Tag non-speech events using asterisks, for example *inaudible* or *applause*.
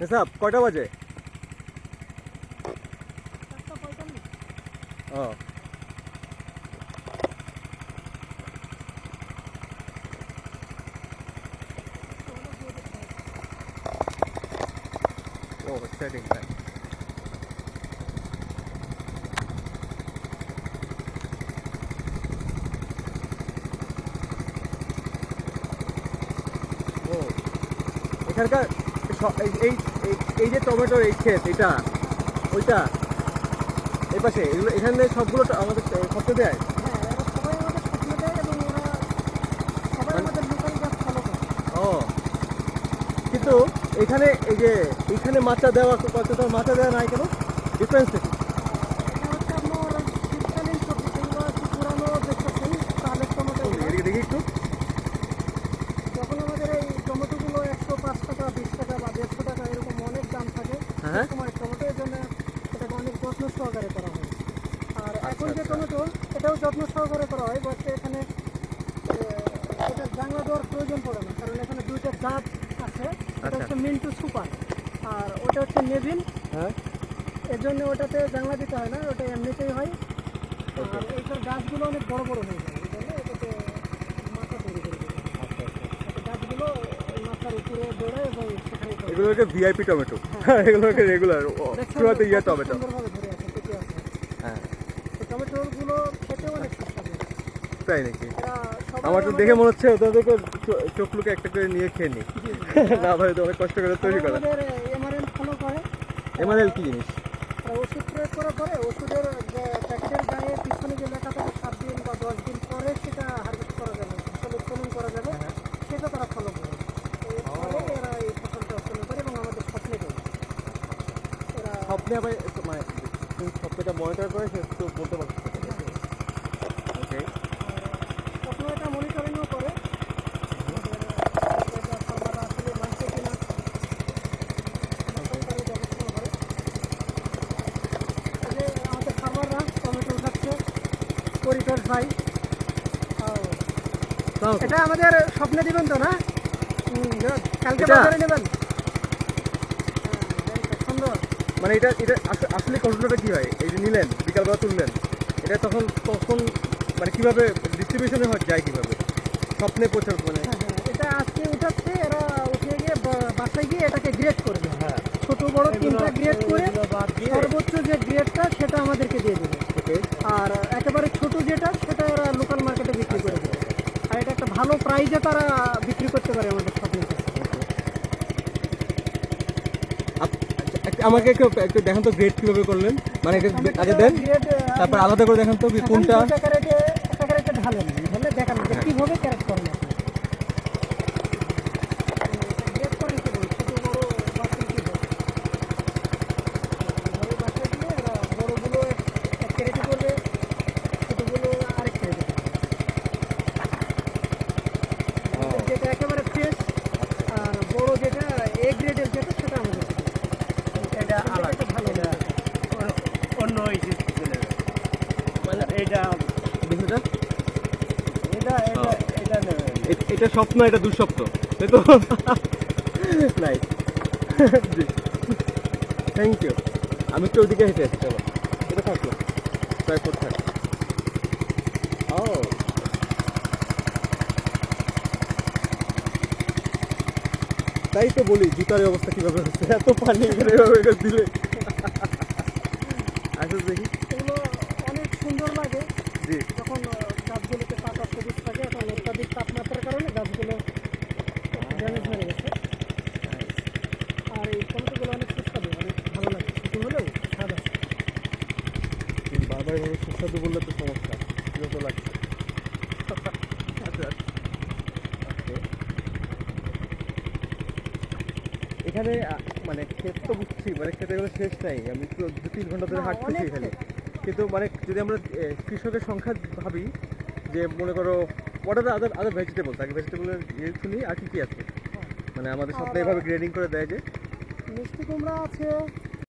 হেসাব কয়টা বাজে? ও। ও exciting time ও এখানকার স- এই- এই যে টমেটোর এই ক্ষেত, এটা, ওইটা, এই পাশে, এগুলো, এখানে সবগুলো আমাদের খরচ দেয়? ও, কিন্তু এখানে, এই যে, এখানে মাচা দেওয়া কত মাচা দেওয়া নাই কেন? ডিফারেন্স কি এদিকে দেখি একটু যখন আমাদের এই টমেটোগুলো একশো পাঁচ টাকা বিশ টাকা বা দেড়শো টাকা এরকম অনেক দাম থাকে হ্যাঁ টমেটোর জন্য এটাকে অনেক যত্ন সহকারে করা হয় আর এখন যে আচ্ছা। টমেটো এটাও যত্ন সহকারে করা হয় এখানে এটা জাংলা দেওয়ার প্রয়োজন পড়ে না কারণ এখানে দুইটা জাত আছে এটা আচ্ছা। হচ্ছে মিন্টু সুপার আর ওটা হচ্ছে নেভিন হ্যাঁ এর জন্য ওটাতে জাংলা দিতে হয় না ওটা এমনিতেই হয়. আর এইসব গাছগুলো অনেক বড় বড় হয়ে যায় এই জন্য এটাতে মাথা তৈরি করে দিতে হয় আচ্ছা আচ্ছা যাতে গাছগুলো ওই মাথার উপরে দৌড়ায় এবং সেখানে চলে। এগুলো হচ্ছে ভিআইপি টমেটো। এগুলো হচ্ছে রেগুলার চুয়াতে ইয়ে টমেটো। হ্যাঁ। টমেটোগুলো খেতে অনেক তাই নাকি? আমার তো দেখে মনে হচ্ছে ওদেরকে চো- চোখ লুকে একটা করে নিয়ে খেয়ে নি। না ভাই তো অনেক কষ্ট করে তৈরি করা। আমাদের এমআরএন ফলো করে। এমআরএল কি জিনিস? ওষুধ প্রয়োগ করার পরে ওষুধের প্যাকেটের গায়ে পিছনে যে লেখা থাকে সাত দিন বা দশ দিন পরে সেটা হারভেস্ট করা যাবে ফসল উৎপাদন করা যাবে সেটা তারা ফলো করে এর ফলে এরা এই ফসলটা উৎপাদন করে এবং আমাদের স্বপ্নে দেয় এরা স্বপ্নে আবার একটু মানে তুমি স্বপ্নটা মনিটর করে সে একটু বলতে পারছ ওকে স্বপ্ন এটা মনিটরিংও করে। আমাদের ভাই এটা স্বপ্নে দিবেন তো না? কালকে? বাজারে নেবেন হ্যাঁ, very good, সুন্দর মানে এটা এটা আস- আসলে কন্ট্রোলটা কি হয়? এই যে নিলেন বিকালবেলা তুললেন এটা তখন তখন মানে কীভাবে ডিস্ট্রিবিউশনে হয় যায় কীভাবে? স্বপ্নে পৌঁছার মানে? হ্যাঁ, হ্যাঁ, এটা আজকে উঠাচ্ছে এরা উঠিয়ে গিয়ে বাসায় গিয়ে এটাকে গ্রেড করবে হ্যাঁ। ছোট বড় তিনটা গ্রেড করে সর্বোচ্চ যে গ্রেডটা সেটা আমাদেরকে দিয়ে দেবে। আর একেবারে ছোট যেটা সেটা এরা লোকাল মার্কেটে বিক্রি করে দেবে। আর এটা একটা ভালো প্রাইজে তারা বিক্রি করতে পারে আমাদের শপিং আমাকে একটু একটু দেখেন তো গ্রেড কীভাবে করলেন? মানে আগে দেন। তারপর আলাদা করে দেখেন তো কোনটা? ঢালেন। ঢালে দেখান কীভাবে ক্যারেক্ট করেন আপনি। গ্রেড করেন কি বলুন, ছোট বড় বাছুর কীভাবে? এইভাবে বাছাই দিয়ে এরা বড়গুলো এক ক্যারেটে করবে, ছোটগুলো আরেক ক্যারেটে করবে। আমাদের যেটা একেবারে ফ্রেশ আর বড় যেটা এ গ্রেডের যেটা সেটা আমাদের এটা আলাদা ভালো এটা অন্য- অন্য চলে যাবে এটা বিষয়টা এটা এটা এটা নেবে এটা স্বপ্ন এটা দুঃস্বপ্ন তাই তো? নাই থ্যাংক ইউ আমি একটু ওদিকে হেঁটে আসি চলো। এটা থাকল। ট্রাইপড থাক। ও। তাই তো বলি জুতার অবস্থা কীভাবে হচ্ছে? এত পানি এখানে এভাবে দিলে। আসলে দেখি। এগুলো অনেক সুন্দর লাগে। জি। যখন গাছগুলোতে পাতা সবুজ থাকে এখন অত্যাধিক তাপমাত্রার কারণে গাছগুলো ড্যামেজ হয়ে গেছে। আর এই টমেটোগুলো অনেক সুস্বাদু অনেক ভালো লাগে। শুধু হলেও স্বাদ আছে। বারবার এভাবে সুস্বাদু বললে তো সমস্যা বিরক্ত লাগছে। *laughs* এখানে মানে ক্ষেত তো বুঝছি মানে খেতে গেলে শেষ নাই। আমি পুরো দু তিন ঘণ্টা ধরে হাঁটতেছি এখানে। কিন্তু মানে যদি আমরা কৃষকের সংখ্যা ভাবি যে মনে করো what are other other vegetable তাকে ভেজিটেবলের ইয়ে শুনি আর কি কি আছে? মানে আমাদের আর- এভাবে গ্রেডিং করে দেয় যে। মিষ্টি কুমড়া আছে